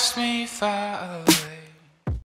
cast me far away.